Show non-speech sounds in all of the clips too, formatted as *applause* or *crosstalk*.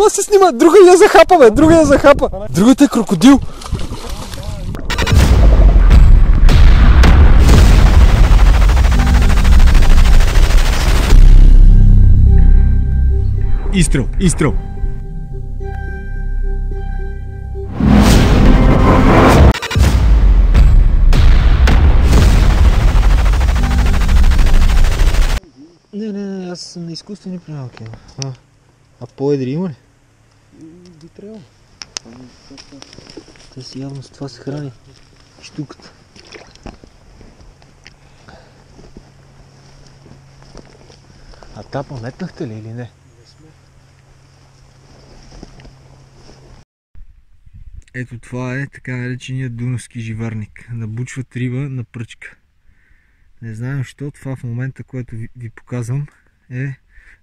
Това се снима. Друга я захапа, бе. Друга я захапа. Другата е крокодил. Изстрел, изстрел. Не, не, не, аз съм на изкуствени прималки. А, а по-едри има ли? Трябвало. Те си явно с това се храни штуката. А тапа метнахте ли или не? Ето това е така наречения дунавски живарник. Набучват риба на пръчка. Не знаем защо това в момента, което ви показвам е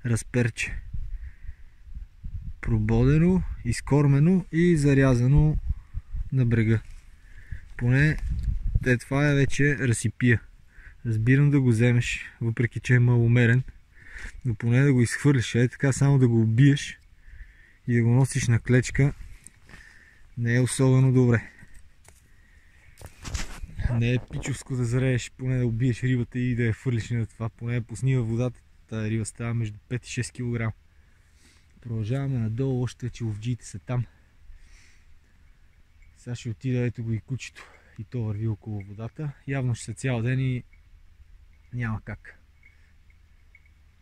разперче. Прободено, изкормено и зарязано на брега. Поне те това е вече разсипия. Разбирам да го вземеш, въпреки че е маломерен, но поне да го изхвърлиш. Е така само да го убиеш и да го носиш на клечка не е особено добре. Не е пичовско да зарееш, поне да убиеш рибата и да я фърлиш на това. Поне пусни във водата, тази риба става между 5 и 6 кг. Продължаваме надолу, още че ловджиите са там. Сега ще отида, ето го и кучето. И то върви около водата. Явно ще са цял ден и няма как.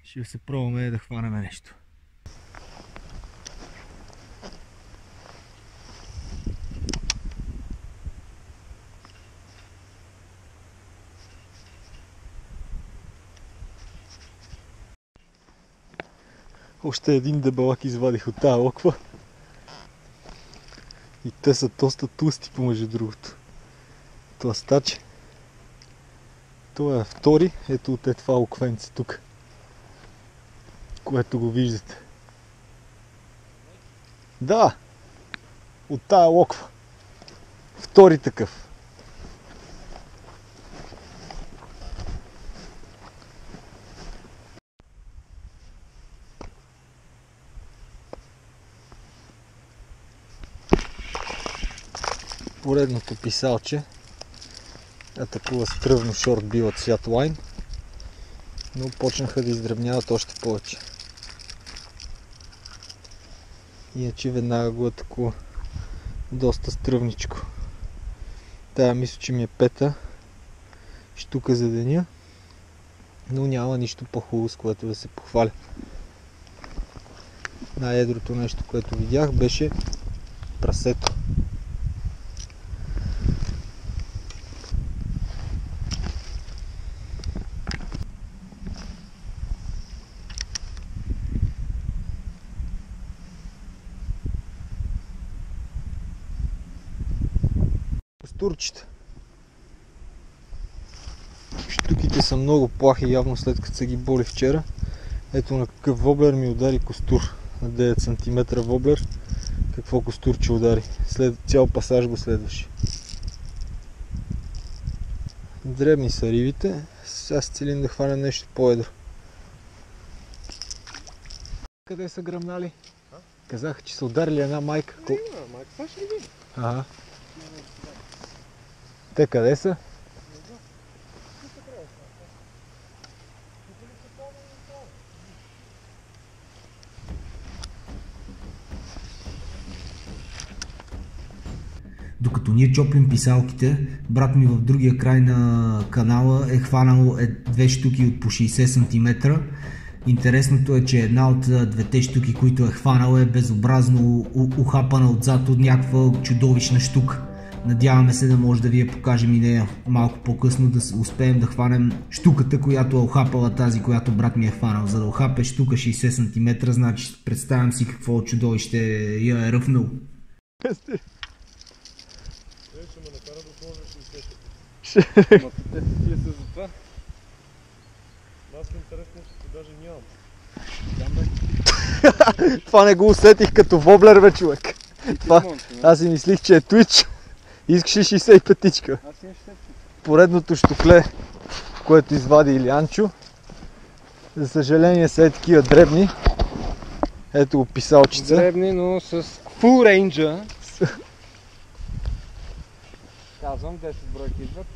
Ще се пробваме да хванем нещо. Още един дебелак извадих от тази локва. И те са доста тусти, помежду другото. Това стаче. Това е втори. Ето от е това оквенце тук. Което го виждате. Да! От тая локва. Втори такъв. Поредното писалче. Атакува с тръвно шорт била цвят лайн но почнаха да издръбняват още повече. Иначе веднага го атакува доста стръвничко. Тая мисля, че ми е пета штука за деня но няма нищо по-хубаво с което да се похваля. Най-едрото нещо, което видях беше прасето Костурчета. Штуките са много плахи, явно след като са ги боли вчера. Ето на какъв воблер ми удари костур. На 9 см воблер. Какво костурче удари. След цял пасаж го следваше. Дребни са рибите. Сега с целим да хванем нещо по-едро. Къде са гръмнали? Казаха, че са ударили една майка. Не има, майка, това ще видим. Ага. Те къде са? Докато ние чоплим писалките, брат ми в другия край на канала е хванал е две штуки от по 60 см. Интересното е, че една от двете штуки, които е хванал е безобразно ухапана отзад от някаква чудовищна штука. Надяваме се да може да ви я покажем и нея малко по-късно, да успеем да хванем штуката, която е охапала тази, която брат ми е хванал. За да охапе штука 60 см, значи представям си какво чудовище я е ръфнал. Ще ме накара да сложа 60 Ма те тия са за това. Аз интересно, че даже нямам. *laughs* Това не го усетих като воблер, бе, човек. Това, аз си мислих, че е Twitch. Искаш ли 65-тичка? Аз имам 60 Поредното штукле, което извади Илянчо. За съжаление са е такива дребни. Ето го писалчица. Дребни, но с full рейнджа. Казвам, 10 бройки идват.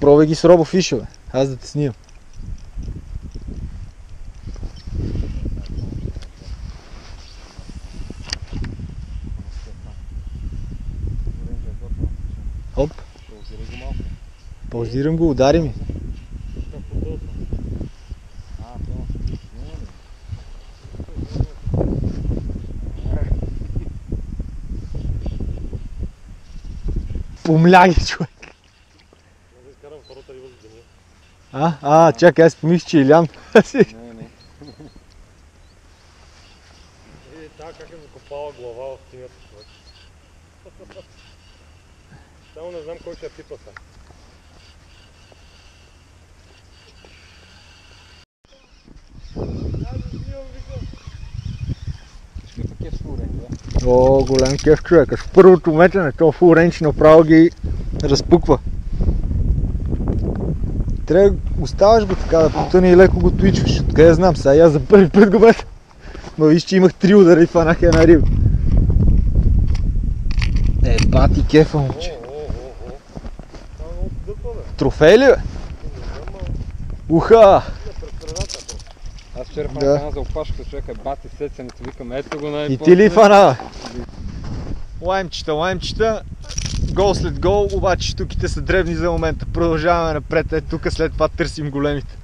Пробвай ги с робофиша, бе. Аз да те снимам. Оп. Паузирам го, удари ми. Помляги, човек. Изкарам втората риба за деня. А, а, чакай, аз помислих, че е Илян. Не, не. Е, тя как е закопала глава в тинята, човек. Само не знам кой ще я пипа сега. О, голям кеф човек. С първото метене, то фул рейндж направо ги разпуква. Трябва оставаш го така да потъне и леко го твичваш. Откъде знам, сега аз за първи път го мета. Ма виж, че имах три удара и фанах една риба. Е, бати кефа, момче. Трофей ли, бе? Уха! Аз вчера фанах една за опашка, човека, бати сеценето, викам, ето го най И ти ли фана? Лаймчета, лаймчета. Гол след гол, обаче штуките са древни за момента. Продължаваме напред. Е, тук след това търсим големите.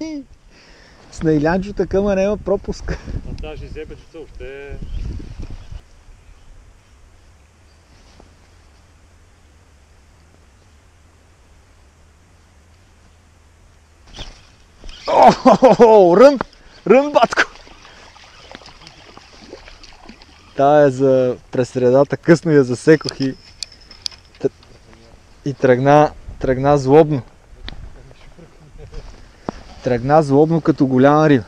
*laughs* С така, ма няма пропуск. А тази зебечица още О, рън! Рън, батко! Та е за през средата, късно я засекох и, и тръгна, тръгна злобно. Тръгна злобно като голяма риба.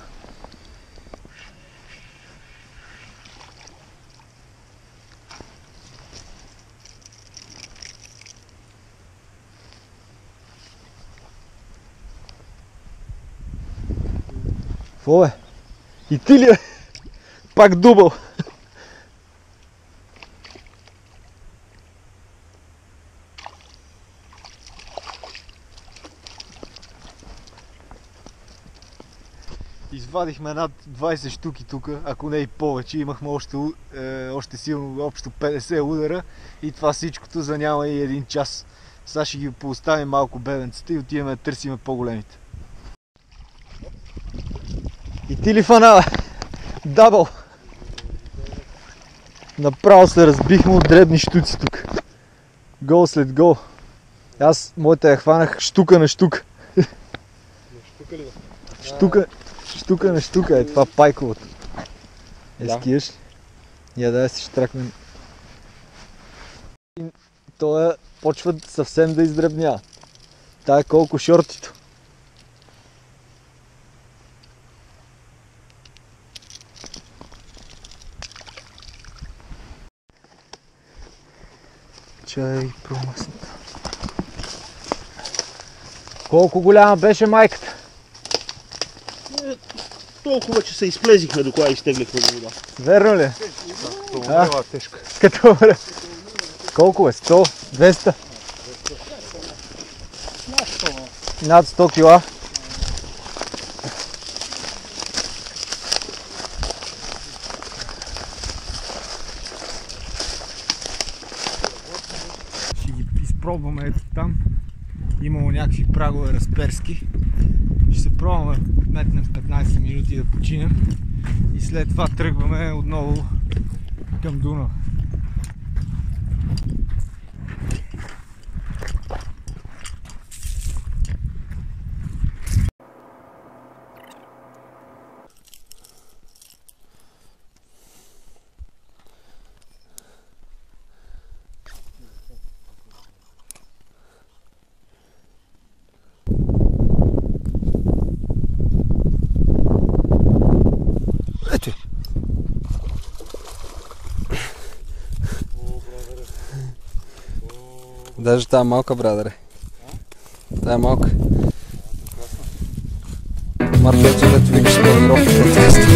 Какво е? И ти ли? Пак дубъл. Извадихме над 20 штуки тук, ако не и повече. Имахме още, е, още силно общо 50 удара и това всичкото за няма и един час. Сега ще ги поставим малко бебенцата и отиваме да търсиме по-големите. И ти ли фана, бе? Дабъл! Направо се разбихме от дребни штуци тук. Гол след гол. Аз моята я хванах штука на штука. не штука ли? Штука, штука на штука е това пайковото. Е, Да. скиеш ли? Я да си штракнем. И То е, почва съвсем да издребнява. Та е колко шортито. Чай промъсната. Колко голяма беше майката? Толкова, че се изплезихме до кога изтеглихме до вода. Верно ли? е? Това е тежка. Като бре. Колко е? 100? 200? Над 100 кила. Ще ги изпробваме ето там. Имало някакви прагове разперски. Пробваме метнем 15 минути да починем. И след това тръгваме отново към Дунав. Даже тази малка, брадъре. Тая малка. Марко ето дето викаш планировките тести.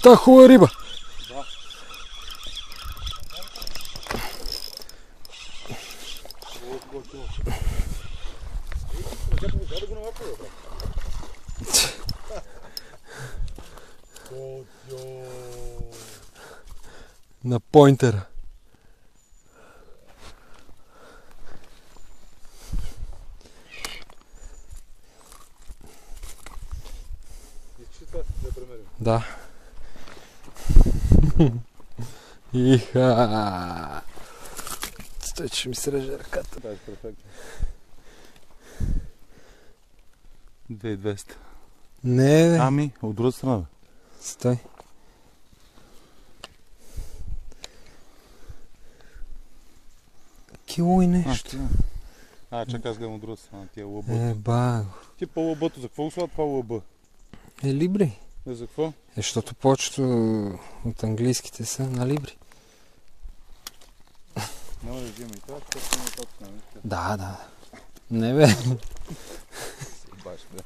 Е, Та хубава риба. На поинтера. Да? Да. Иха. Стой, че ми се реже ръката. Това е перфектно. 2200. Не, бе. Ами, от друга страна. бе. Стой. Кило и А, нещо. ти, а. Чакай, аз гледам от друга страна. Тия лъбът. Е, ба. Ти по лъбъто, за какво го слагат това лъбъ? Е, либри. Е, за какво? Е, защото повечето от английските са на либри. Няма да взема и това, защото е точно. нали? Да, да. Не бе. Баш, бе.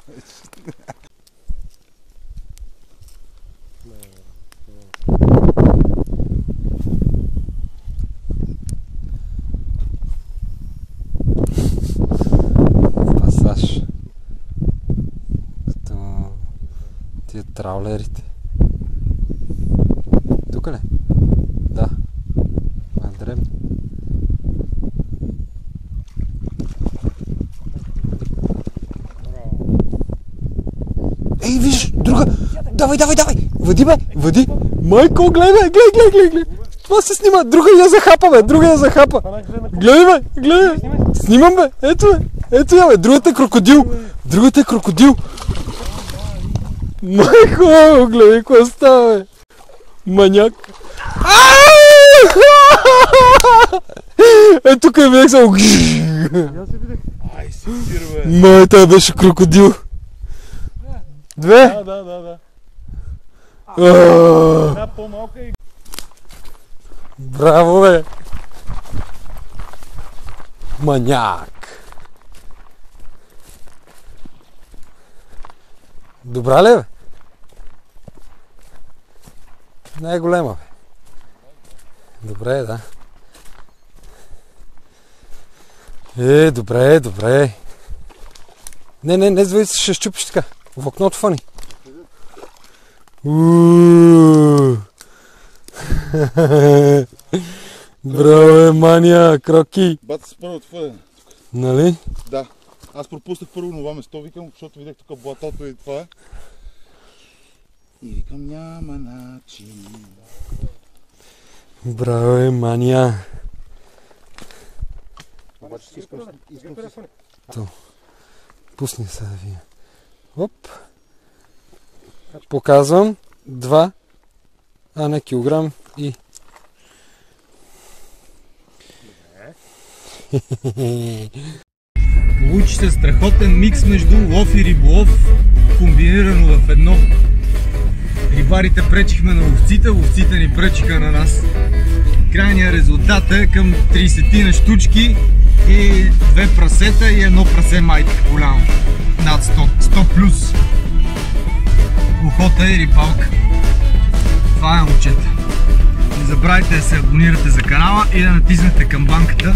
Пасаж. Като тия траулерите. Тук ли? Да. А, дребно. Ей, виж, друга! Давай, давай, давай! Въди, бе! Въди! Майко, гледай! Гледай, гледай, гледай, гледай! Това се снима! Друга я захапа, бе! Друга я захапа! Гледай, бе! Гледай! Снимам, бе! Ето, бе! Ето я, бе! Другата е крокодил! Другата е крокодил! Майко, гледай, какво става, бе! Маняк! *laughs* Е, тук е бях само... Ай, си бе. Май, това беше крокодил! Две! Да, да, да, да. Една по-малка и... Браво, бе! Маняк! Добра ли е, бе? Не е голема. Добре, да. Е, добре, добре. Не, не, не звъй, ще щупиш така. В окното фани. Ууу. *laughs* Браво, е, мания, кроки. Бата се първо отвъде. Нали? Да. Аз пропуснах първо това место, викам, защото видях тук блатото и това е. И викам, няма начин. Браво, е, мания. Обаче си искам, искам си... Пусни се да вие. Оп. Показвам. Два. а не килограм и... Получи се страхотен микс между лов и риболов, комбинирано в едно. Рибарите пречихме на ловците, ловците ни пречиха на нас. Крайният резултат е към 30 на штучки и две прасета и едно прасе майка голямо. Над 100, 100 плюс. Охота и рибалка. Това е момчета. Не забравяйте да се абонирате за канала и да натиснете камбанката.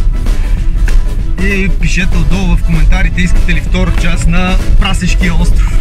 И пишете отдолу в коментарите искате ли втора част на Прасешкия остров.